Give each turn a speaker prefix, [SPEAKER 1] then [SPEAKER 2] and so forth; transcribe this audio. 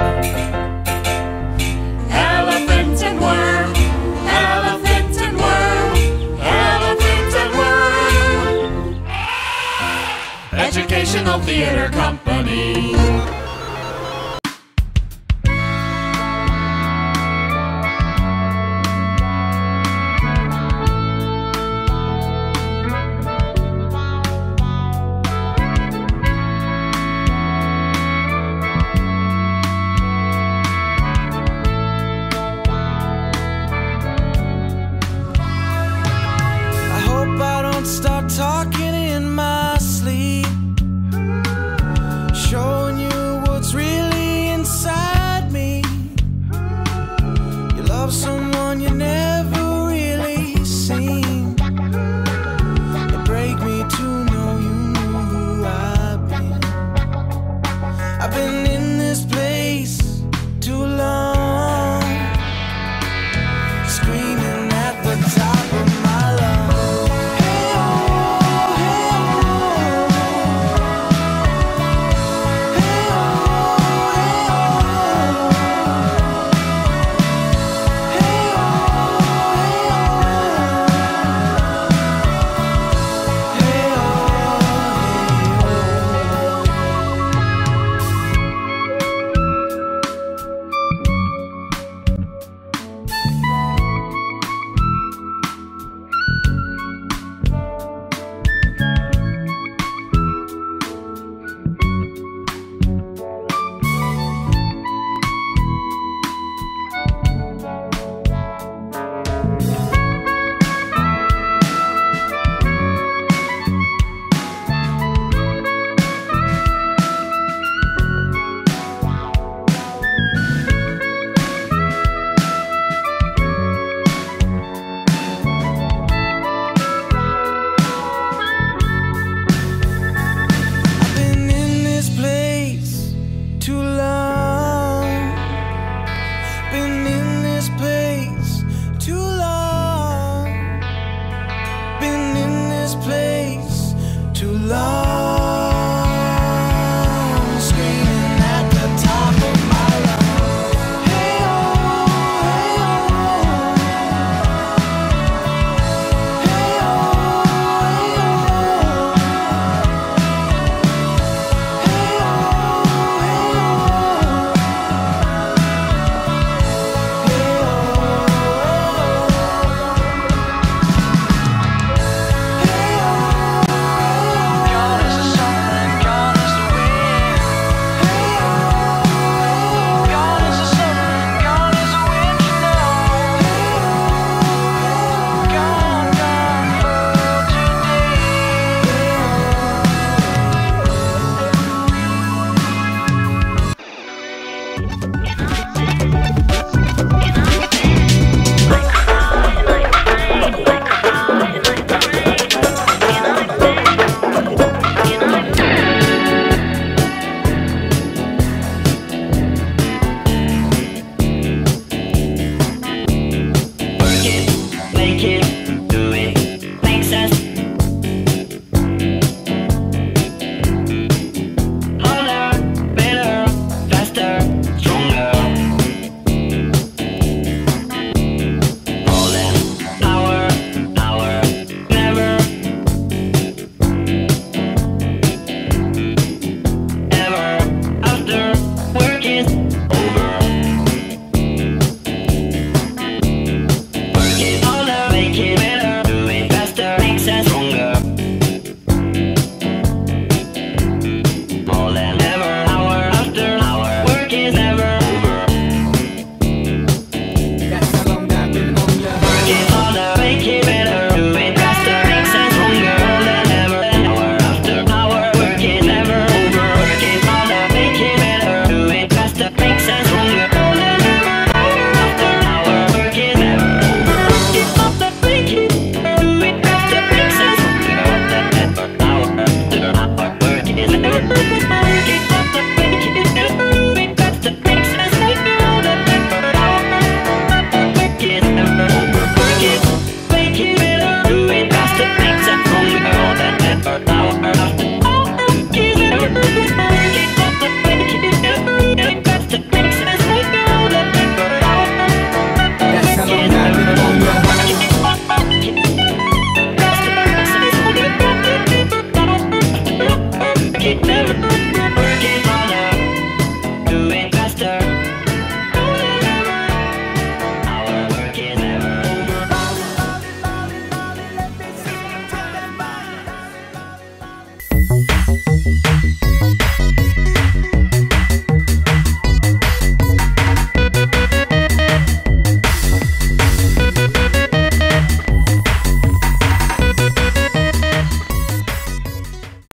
[SPEAKER 1] Elephant and worm, elephant and worm, elephant and worm. Educational Theater Company.
[SPEAKER 2] Show